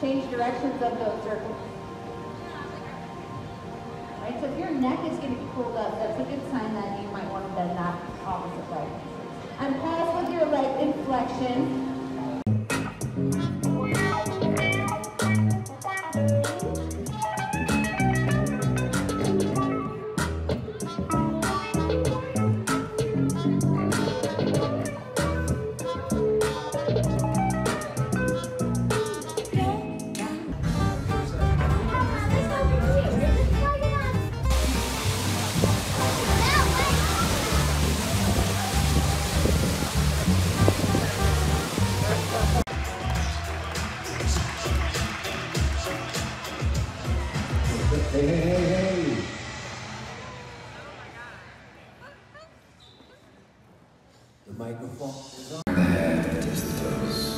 directions of those circles. Right, so if your neck is going to be pulled up, that's a good sign that you might want to bend that opposite leg. And pause with your leg inflection. Hey, hey, hey, hey. The microphone is on.